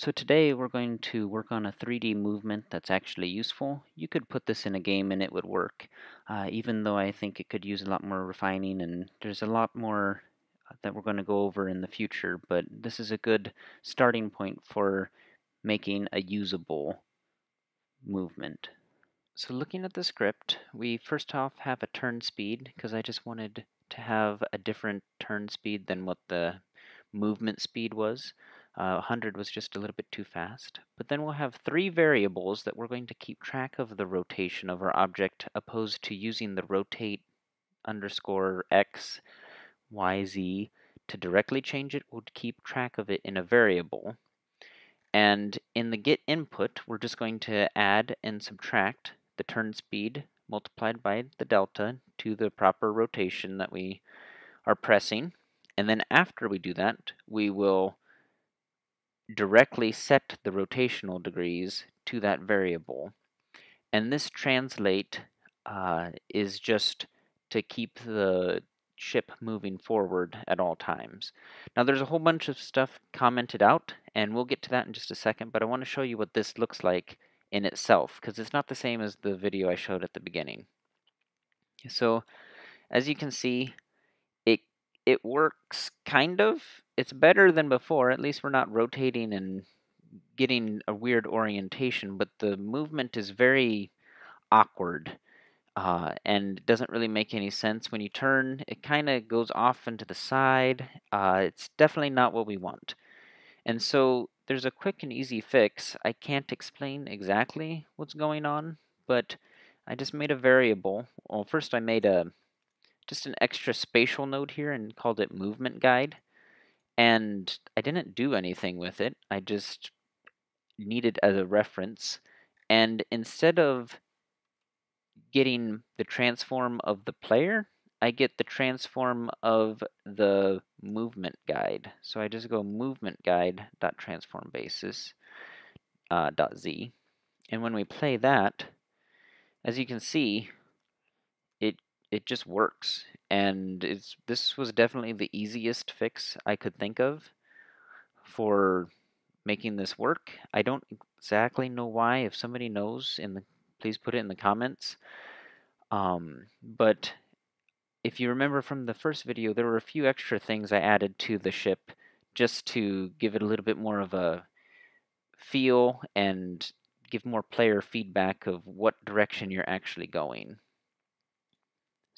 So today we're going to work on a 3D movement that's actually useful. You could put this in a game and it would work, uh, even though I think it could use a lot more refining and there's a lot more uh, that we're going to go over in the future, but this is a good starting point for making a usable movement. So looking at the script, we first off have a turn speed because I just wanted to have a different turn speed than what the movement speed was. Uh, 100 was just a little bit too fast. But then we'll have three variables that we're going to keep track of the rotation of our object opposed to using the rotate underscore x, y, z to directly change it. We'll keep track of it in a variable. And in the get input, we're just going to add and subtract the turn speed multiplied by the delta to the proper rotation that we are pressing. And then after we do that, we will directly set the rotational degrees to that variable. And this translate uh, is just to keep the ship moving forward at all times. Now there's a whole bunch of stuff commented out, and we'll get to that in just a second, but I want to show you what this looks like in itself, because it's not the same as the video I showed at the beginning. So, as you can see, it works kind of it's better than before. At least we're not rotating and getting a weird orientation, but the movement is very awkward uh, and doesn't really make any sense. When you turn, it kind of goes off into the side. Uh, it's definitely not what we want. And so there's a quick and easy fix. I can't explain exactly what's going on, but I just made a variable. Well, first I made a just an extra spatial node here and called it movement guide and I didn't do anything with it. I just needed as a reference. And instead of getting the transform of the player, I get the transform of the movement guide. So I just go movement guide dot transform basis uh, dot z, and when we play that, as you can see, it just works and it's this was definitely the easiest fix I could think of for making this work. I don't exactly know why. If somebody knows, in the please put it in the comments. Um, but if you remember from the first video, there were a few extra things I added to the ship just to give it a little bit more of a feel and give more player feedback of what direction you're actually going.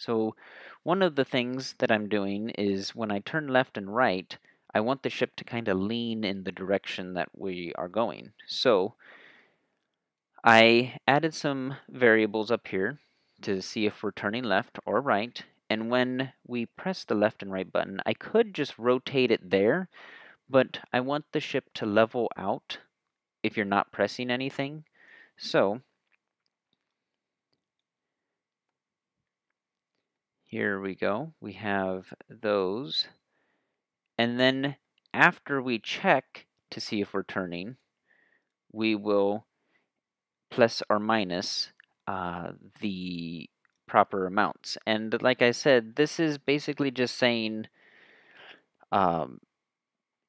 So one of the things that I'm doing is when I turn left and right, I want the ship to kind of lean in the direction that we are going. So I added some variables up here to see if we're turning left or right. And when we press the left and right button, I could just rotate it there, but I want the ship to level out if you're not pressing anything. So Here we go. We have those. And then after we check to see if we're turning, we will plus or minus uh, the proper amounts. And like I said, this is basically just saying um,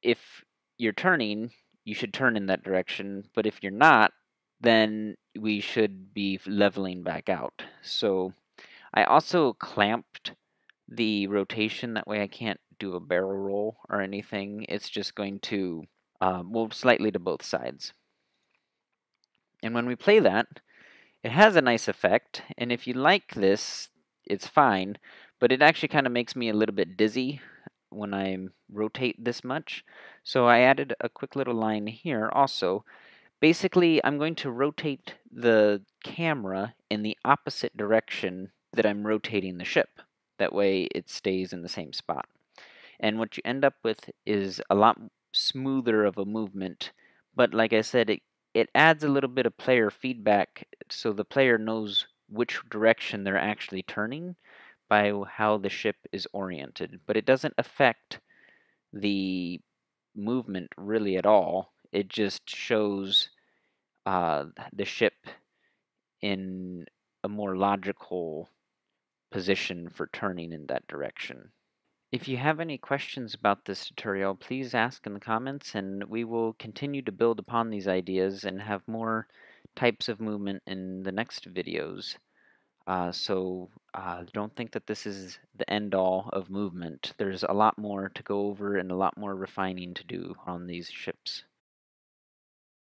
if you're turning, you should turn in that direction. But if you're not, then we should be leveling back out. So I also clamped the rotation, that way I can't do a barrel roll or anything. It's just going to uh, move slightly to both sides. And when we play that, it has a nice effect, and if you like this, it's fine, but it actually kind of makes me a little bit dizzy when I rotate this much. So I added a quick little line here also. Basically, I'm going to rotate the camera in the opposite direction that I'm rotating the ship. That way it stays in the same spot. And what you end up with is a lot smoother of a movement, but like I said, it, it adds a little bit of player feedback so the player knows which direction they're actually turning by how the ship is oriented. But it doesn't affect the movement really at all. It just shows uh, the ship in a more logical position for turning in that direction. If you have any questions about this tutorial, please ask in the comments and we will continue to build upon these ideas and have more types of movement in the next videos. Uh, so uh, don't think that this is the end all of movement. There's a lot more to go over and a lot more refining to do on these ships.